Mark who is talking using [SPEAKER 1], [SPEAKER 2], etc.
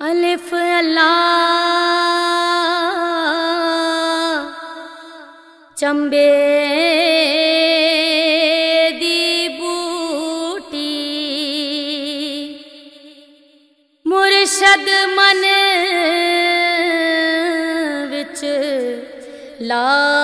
[SPEAKER 1] ਅਲਿਫ ਅੱਲਾ। ਚੰਬੇ ਦੀ ਬੂਟੀ। ਮੁਰਸ਼ਦ ਮਨ ਵਿੱਚ ਲਾ